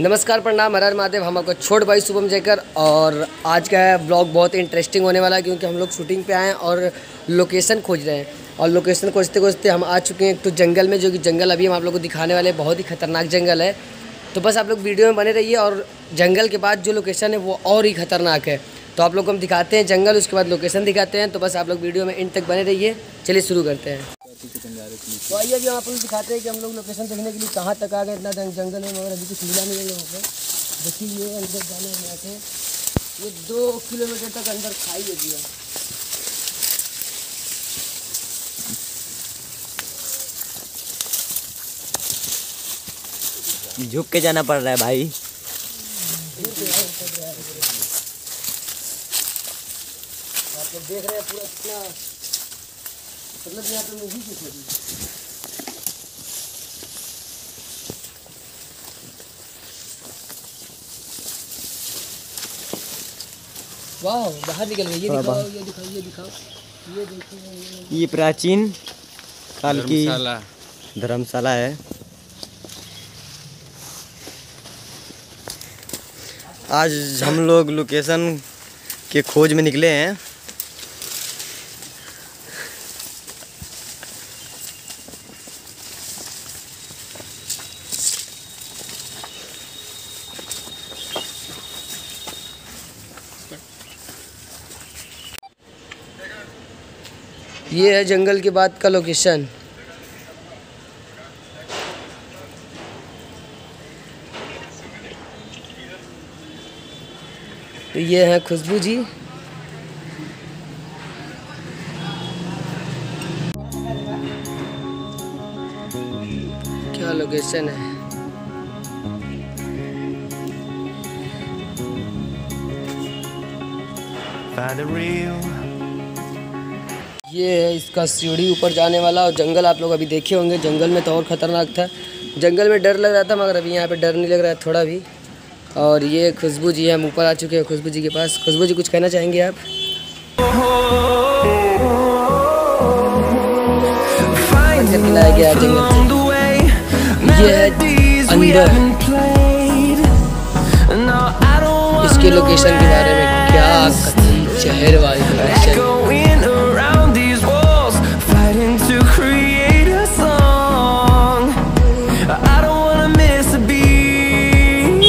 नमस्कार, प्रणाम। हर हर महादेव। हम आपका छोट भाई शुभम जयकर और आज का ब्लॉग बहुत इंटरेस्टिंग होने वाला है क्योंकि हम लोग शूटिंग पे आए हैं और लोकेशन खोज रहे हैं। और लोकेशन खोजते खोजते हम आ चुके हैं एक तो जंगल में, जो कि जंगल अभी हम आप लोग को दिखाने वाले हैं। बहुत ही खतरनाक जंगल है। तो बस आप लोग वीडियो में बने रहिए और जंगल के बाद जो लोकेशन है वो और ही खतरनाक है। तो आप लोग को हम दिखाते हैं जंगल, उसके बाद लोकेशन दिखाते हैं। तो बस आप लोग वीडियो में इन तक बने रहिए। चलिए शुरू करते हैं। तो आइए अभी हम आप लोग दिखाते हैं कि हम लोग लोकेशन देखने के लिए कहाँ तक आ गए इतना जंग- जंगल है मगर अभी कुछ मिला नहीं है यहाँ पे देखिए ये अंदर जाना है यहाँ से ये दो किलोमीटर तक अंदर खाई है भैया झुक के जाना पड़ रहा है भाई। आप लोग देख रहे हैं पूरा कितना मतलब यहाँ पे कुछ लगी वाह बाहर निकल गई ये दिखाओ ये दिखाओ ये दिखाओ। ये देखो ये- प्राचीन काल की धर्मशाला। है। आज हम लोग लोकेशन के खोज में निकले हैं। ये है जंगल के बाद का लोकेशन तो ये है खुशबू जी क्या लोकेशन है Find it real. ये है इसका सीढ़ी ऊपर जाने वाला और जंगल आप लोग अभी देखे होंगे। जंगल में तो और ख़तरनाक था। जंगल में डर लग रहा था, मगर अभी यहाँ पे डर नहीं लग रहा है थोड़ा भी। और ये खुशबू जी, हम ऊपर आ चुके हैं खुशबू जी के पास। खुशबू जी, कुछ कहना चाहेंगे आप? गया जंगल ये अंदर। इसके लोकेशन के बारे में क्या शहर वाली। Location don't wanna miss a beat.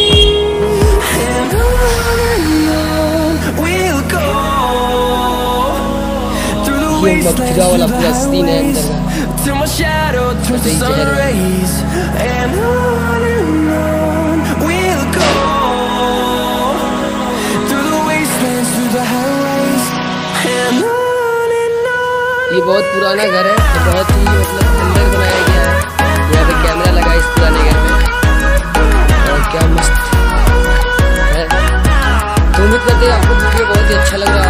And on and on we'll go through the ये मथुरा वाला पूरा सीन है अंदर का till my shadow turns to They sun get it. rays. And on and on we'll go through the wastelands, through the highways, and on and on. ये बहुत पुराना घर है तो बहुत ही मतलब है तो करते हैं आपको वीडियो बहुत ही अच्छा लग। रहा बहुत